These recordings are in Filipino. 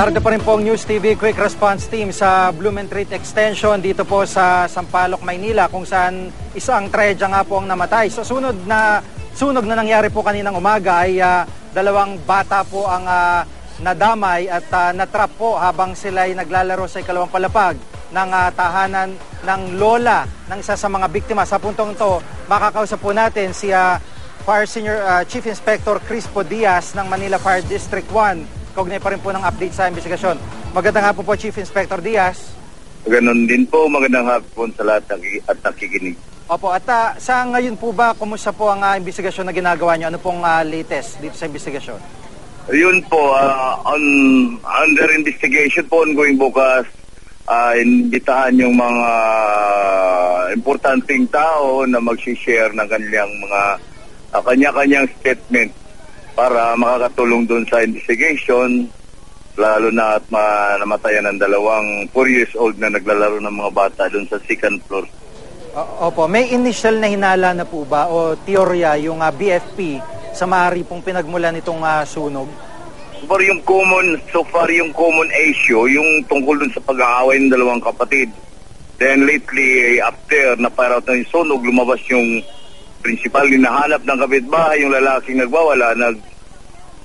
Narito pa rin po ang News TV Quick Response Team sa Blumentritt Extension dito po sa Sampaloc, Maynila kung saan isang tredya nga po ang namatay. Sa sunod na sunog na nangyari po kaninang umaga ay ah, dalawang bata po ang ah, nadamay at ah, natrap po habang sila ay naglalaro sa ikalawang palapag ng ah, tahanan ng lola ng isa sa mga biktima. Sa puntong to, makakausap po natin si ah, Fire Senior ah, Chief Inspector Crispo Diaz ng Manila Fire District 1. Kaugnay pa rin po ng update sa investigasyon. Magandang hapon po Chief Inspector Diaz. Ganon din po, magandang hapon sa lahat ng- at nakikinig. Opo, at ah, sa ngayon po ba, kumusta po ang ah, investigasyon na ginagawa nyo? Ano pong ah, latest dito sa investigasyon? Yun po, ah, on, under investigation po, ongoing bukas, uh, imbitahan yung mga importanteng tao na mag-share ng kanilang mga ah, kanya-kanyang statement para makakatulong doon sa investigation lalo na at ma- namatayan ng dalawang 4 years old na naglalaro ng mga bata doon sa second floor. O- Opo, may initial na hinala na po ba o teorya yung ah, BFP sa maaari pong pinagmulan nitong ah, sunog? So far yung common, so far yung common issue, yung tungkol dun sa pag-aaway ng dalawang kapatid. Then lately, after na para na yung sunog, lumabas yung principal, hinahanap ng kapitbahay, yung lalaking nagwawala, nag,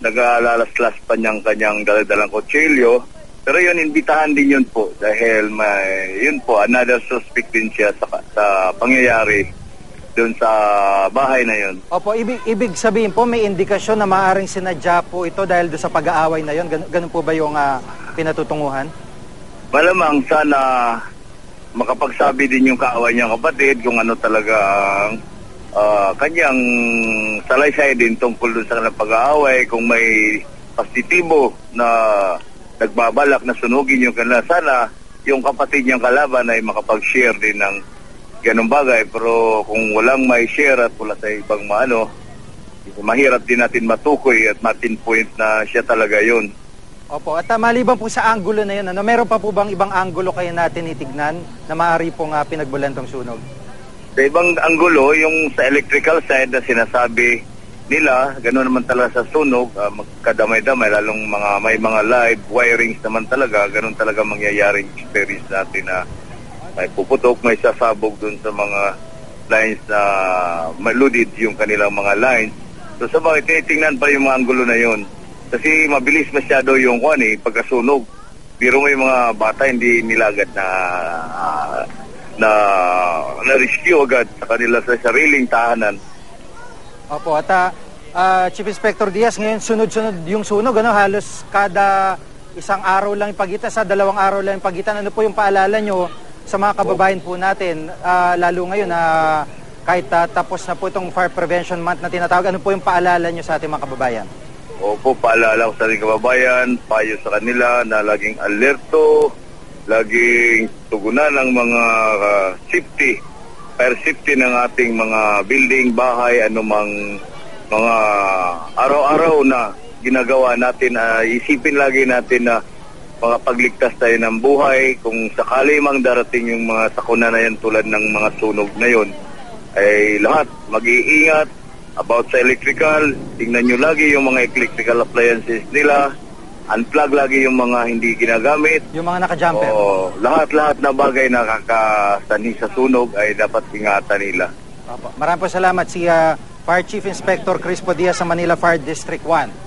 nag-alalaslas pa niyang kanyang daladalang kutsilyo. Pero yun, imbitahan din yun po dahil may, yun po, another suspect din siya sa, sa pangyayari dun sa bahay na yun. Opo, ibig, ibig sabihin po may indikasyon na maaaring sinadya po ito dahil doon sa pag-aaway na yon. Gan- ganun po ba yung ah, pinatutunguhan? Malamang sana makapagsabi din yung kaaway niyang kapatid kung ano talaga ah, kanyang salaysay din tungkol dun sa pag-aaway, kung may positibo na nagbabalak na sunugin yung kanila. Sana yung kapatid niyang kalaban ay makapag-share din ng ganong bagay. Pero kung walang may share at wala sa ibang maano, mahirap din natin matukoy at ma-pinpoint na siya talaga yun. Opo, at uh, maliban po sa anggulo na yun, ano, meron pa po bang ibang anggulo kayo natin itignan na maaari pong uh, pinagbulan tong sunog? Sa ibang anggulo, yung sa electrical side na sinasabi nila, gano'n naman talaga sa sunog, ah, magkadamay-damay, lalong mga, may mga live wirings naman talaga, gano'n talaga mangyayaring experience natin na may puputok, may sasabog dun sa mga lines na maludid yung kanilang mga lines. So sa mga tinitingnan pa yung mga anggulo na yun. Kasi mabilis masyado yung kwan eh, pagkasunog. Mo yung mga bata, hindi nila agad na ah, na na-rescue agad sa kanila sa sariling tahanan. Opo, at uh, uh, Chief Inspector Diaz, ngayon sunod-sunod yung sunog, ano, halos kada isang araw lang yung pagitan, sa dalawang araw lang yung pagitan. Ano po yung paalala nyo sa mga kababayan po natin, ah, lalo ngayon na kahit ah, tapos na po itong Fire Prevention Month na tinatawag, ano po yung paalala nyo sa ating mga kababayan? Opo, paalala ko sa ating kababayan, payo sa kanila na laging alerto, laging tugunan ng mga ah, safety, fire safety ng ating mga building, bahay, anumang mga araw-araw na ginagawa natin, ah, isipin lagi natin na mga pagligtas tayo ng buhay, kung sakali mang darating yung mga sakuna na yan tulad ng mga sunog na yon, ay lahat mag-iingat about sa electrical, tingnan nyo lagi yung mga electrical appliances nila, unplug lagi yung mga hindi ginagamit, Yung mga naka-jumper? o lahat-lahat na bagay na kakasani sa sunog ay dapat ingatan nila. Opo. Maraming po salamat si ah, Fire Chief Inspector Crispo Diaz sa Manila Fire District 1.